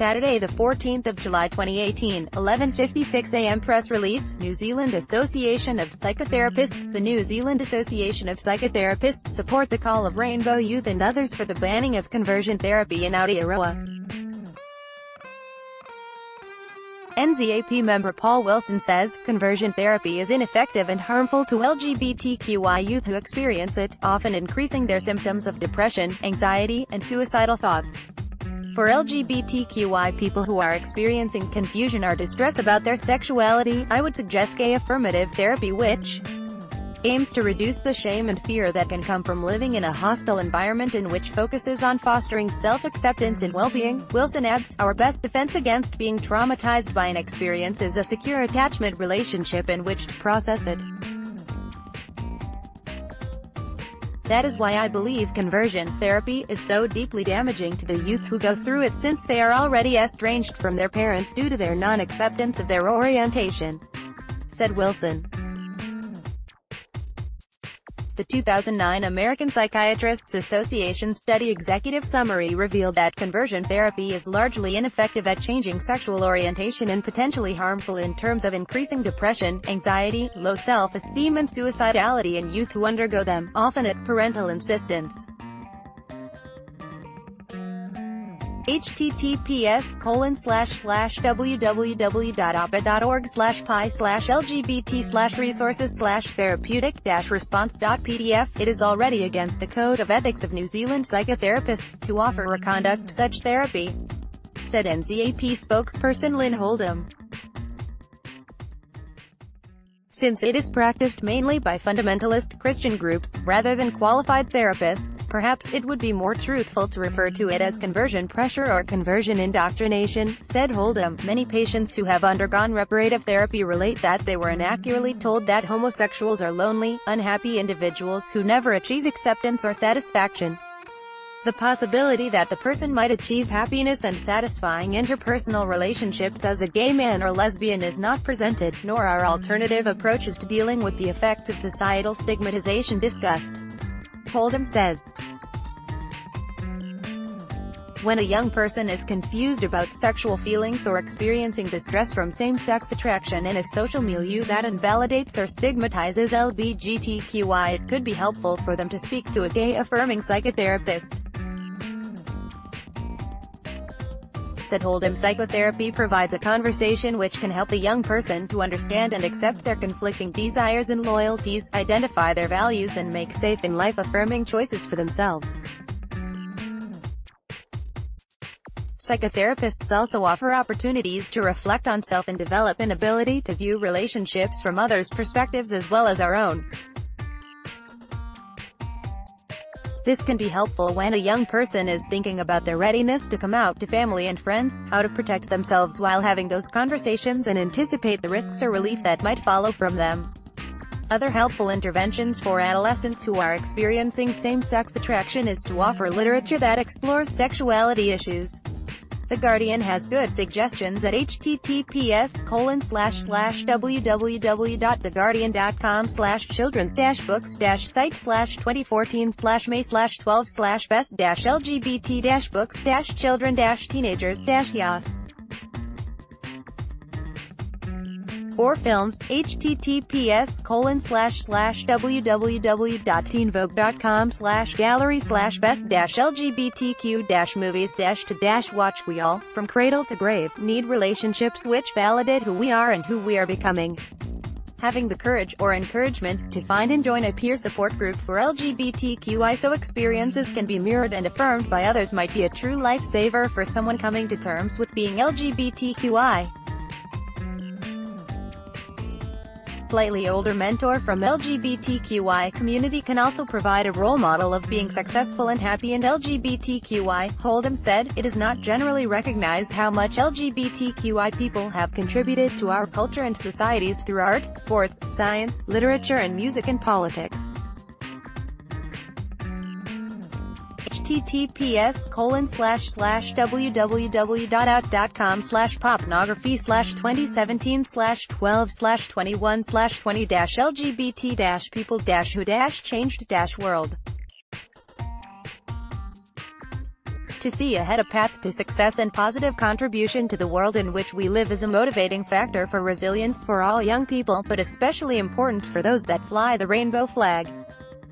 Saturday, 14 July 2018, 11.56 am Press release, New Zealand Association of Psychotherapists The New Zealand Association of Psychotherapists support the call of Rainbow Youth and others for the banning of conversion therapy in Aotearoa. NZAP member Paul Wilson says, conversion therapy is ineffective and harmful to LGBTQI youth who experience it, often increasing their symptoms of depression, anxiety, and suicidal thoughts. For LGBTQI people who are experiencing confusion or distress about their sexuality, I would suggest gay affirmative therapy which aims to reduce the shame and fear that can come from living in a hostile environment and which focuses on fostering self-acceptance and well-being. Wilson adds, Our best defense against being traumatized by an experience is a secure attachment relationship in which to process it. That is why I believe conversion therapy is so deeply damaging to the youth who go through it since they are already estranged from their parents due to their non-acceptance of their orientation, said Wilson. The 2009 American Psychiatrists Association study executive summary revealed that conversion therapy is largely ineffective at changing sexual orientation and potentially harmful in terms of increasing depression, anxiety, low self-esteem and suicidality in youth who undergo them, often at parental insistence. Https colon slash slash www.apa.org slash pi slash lgbt slash resources slash therapeutic dash response dot pdf It is already against the Code of Ethics of New Zealand psychotherapists to offer or conduct such therapy, said NZAP spokesperson Lynn Holdem. Since it is practiced mainly by fundamentalist Christian groups, rather than qualified therapists, perhaps it would be more truthful to refer to it as conversion pressure or conversion indoctrination, said Holdem. Many patients who have undergone reparative therapy relate that they were inaccurately told that homosexuals are lonely, unhappy individuals who never achieve acceptance or satisfaction. The possibility that the person might achieve happiness and satisfying interpersonal relationships as a gay man or lesbian is not presented, nor are alternative approaches to dealing with the effects of societal stigmatization discussed. Holdem says. When a young person is confused about sexual feelings or experiencing distress from same-sex attraction in a social milieu that invalidates or stigmatizes LGBTQI it could be helpful for them to speak to a gay-affirming psychotherapist. said Holdem psychotherapy provides a conversation which can help the young person to understand and accept their conflicting desires and loyalties, identify their values and make safe and life-affirming choices for themselves. Psychotherapists also offer opportunities to reflect on self and develop an ability to view relationships from others' perspectives as well as our own. This can be helpful when a young person is thinking about their readiness to come out to family and friends, how to protect themselves while having those conversations and anticipate the risks or relief that might follow from them. Other helpful interventions for adolescents who are experiencing same-sex attraction is to offer literature that explores sexuality issues. The Guardian has good suggestions at https colon slash slash www.theguardian.com slash children's dash books dash site slash 2014 slash may slash 12 slash best dash LGBT dash books dash children dash teenagers dash yas. Or films, https colon slash slash www.teenvogue.com slash gallery slash best dash LGBTQ dash movies dash to dash watch we all, from cradle to grave, need relationships which validate who we are and who we are becoming. Having the courage, or encouragement, to find and join a peer support group for LGBTQI so experiences can be mirrored and affirmed by others might be a true lifesaver for someone coming to terms with being LGBTQI. Slightly older mentor from LGBTQI community can also provide a role model of being successful and happy in LGBTQI, Holdem said, it is not generally recognized how much LGBTQI people have contributed to our culture and societies through art, sports, science, literature and music and politics. https colon slash slash www.out.com slash popnography slash 2017 slash 12 slash 21 slash 20 dash lgbt dash people dash who dash changed dash world to see ahead a path to success and positive contribution to the world in which we live is a motivating factor for resilience for all young people, but especially important for those that fly the rainbow flag.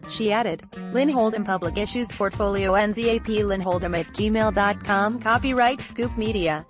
She added, Lindholm Public Issues Portfolio NZAP Lindholm at gmail.com Copyright Scoop Media.